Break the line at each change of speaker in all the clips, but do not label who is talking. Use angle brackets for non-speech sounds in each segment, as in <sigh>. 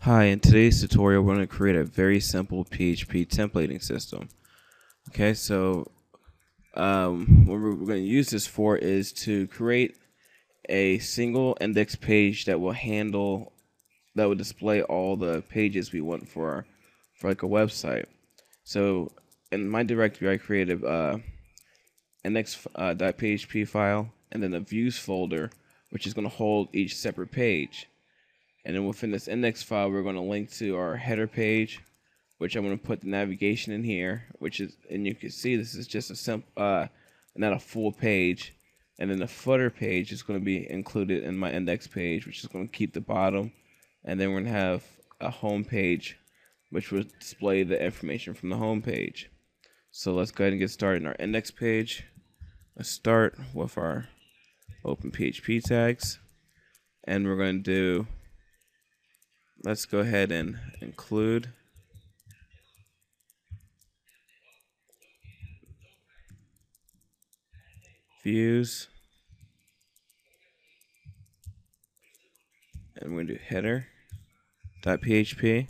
Hi, in today's tutorial, we're going to create a very simple PHP templating system. Okay, so um, what we're going to use this for is to create a single index page that will handle, that will display all the pages we want for, our, for like a website. So in my directory, I created uh, index.php uh, file and then a views folder, which is going to hold each separate page. And then within this index file, we're going to link to our header page, which I'm going to put the navigation in here, which is, and you can see this is just a simple, uh, not a full page. And then the footer page is going to be included in my index page, which is going to keep the bottom. And then we're going to have a home page, which will display the information from the home page. So let's go ahead and get started in our index page. Let's start with our open PHP tags. And we're going to do let's go ahead and include. Views. And we're going to do header. Php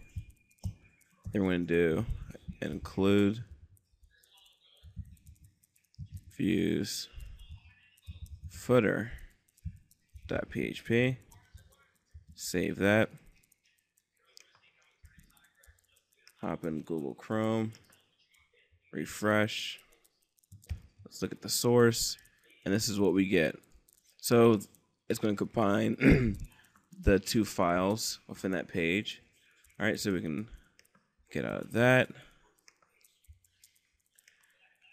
then we're going to do include. Views. Footer. Php save that Hop in Google Chrome, refresh. Let's look at the source, and this is what we get. So it's going to combine <clears throat> the two files within that page. All right, so we can get out of that.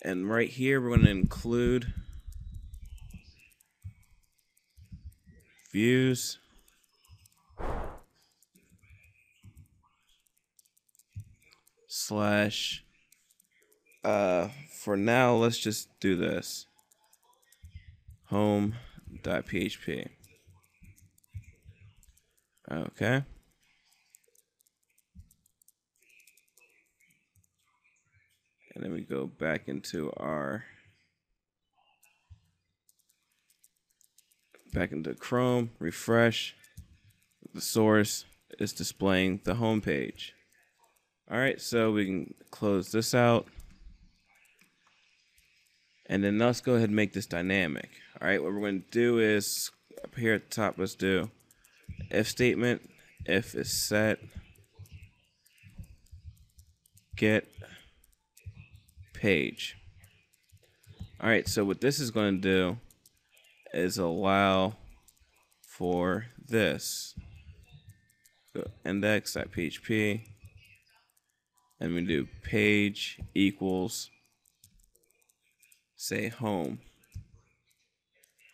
And right here, we're going to include views. Slash uh for now let's just do this. Home.php okay. And then we go back into our back into Chrome refresh. The source is displaying the home page all right, so we can close this out. And then let's go ahead and make this dynamic. All right, what we're going to do is up here at the top, let's do if statement, if is set, get page. All right, so what this is going to do is allow for this. So index.php and we do page equals say home.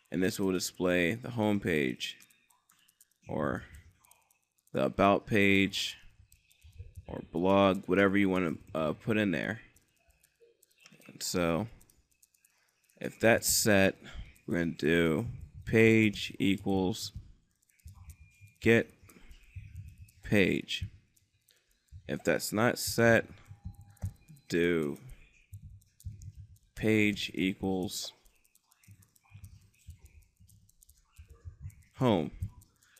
And this will display the home page or the about page or blog whatever you want to uh, put in there. And so if that's set we're going to do page equals get page if that's not set, do page equals home.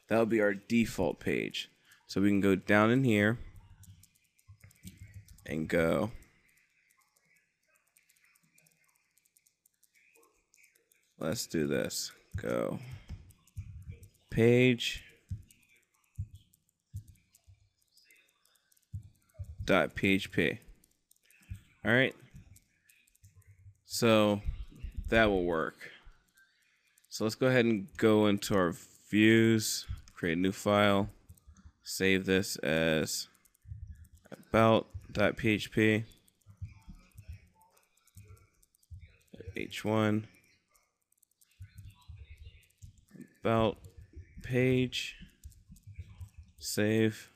That'll be our default page. So we can go down in here and go let's do this go page php. All right. So that will work. So let's go ahead and go into our views, create a new file, save this as about.php, h1, about page, save,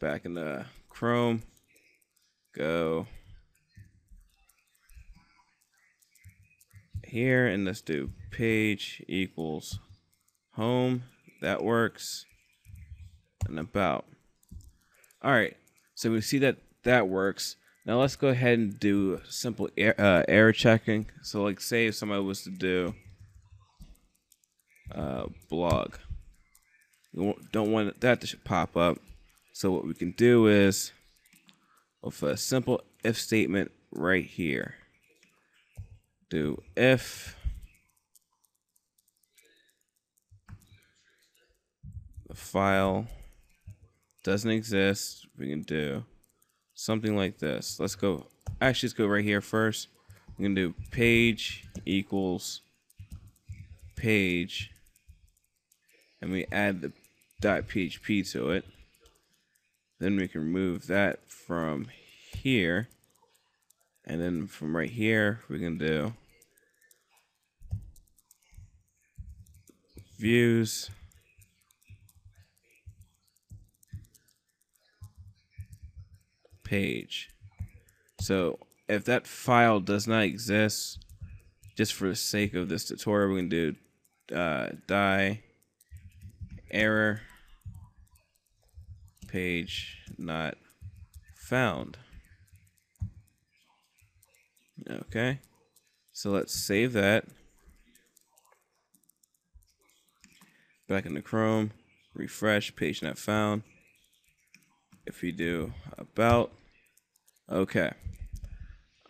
back in the Chrome, go here and let's do page equals home. That works. And about. All right. So we see that that works. Now let's go ahead and do simple er uh, error checking. So like say if somebody was to do uh, blog. We don't want that to pop up. So what we can do is oh, with a simple if statement right here. Do if the file doesn't exist, we can do something like this. Let's go, actually let's go right here first. We can do page equals page and we add the .php to it. Then we can remove that from here. And then from right here, we can do views. Page. So if that file does not exist, just for the sake of this tutorial, we can do uh, die error page not found. Okay, so let's save that. Back into Chrome, refresh, page not found. If we do about, okay.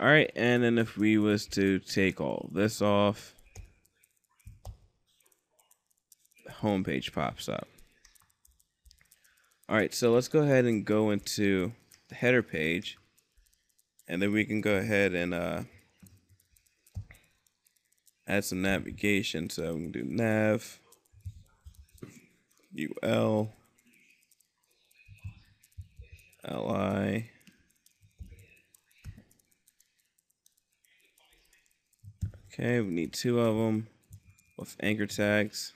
All right, and then if we was to take all this off, the home page pops up. All right, so let's go ahead and go into the header page, and then we can go ahead and uh, add some navigation. So we can do nav, ul, li. Okay, we need two of them with anchor tags.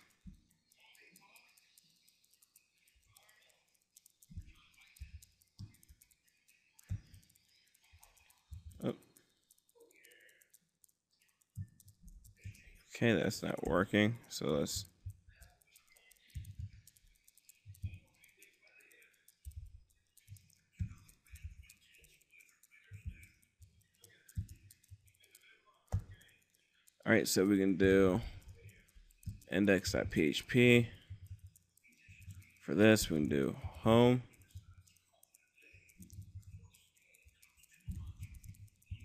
Okay, that's not working. So let's All right, so we can do index.php. For this, we can do home.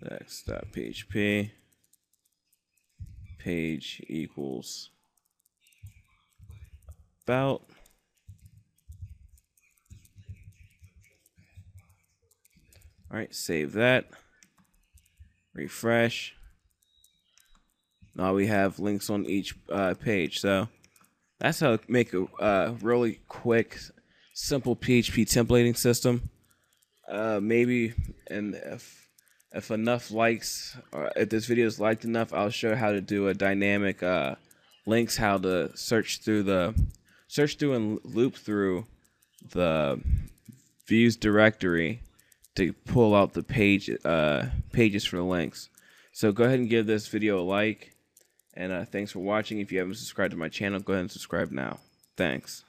index.php page equals about all right save that. Refresh. Now we have links on each uh, page so that's how to make a uh, really quick simple php templating system. Uh, maybe and if if enough likes or if this video is liked enough i'll show how to do a dynamic uh, links how to search through the search through and loop through the views directory to pull out the page uh, pages for the links. So go ahead and give this video a like and uh, thanks for watching. If you haven't subscribed to my channel go ahead and subscribe now. Thanks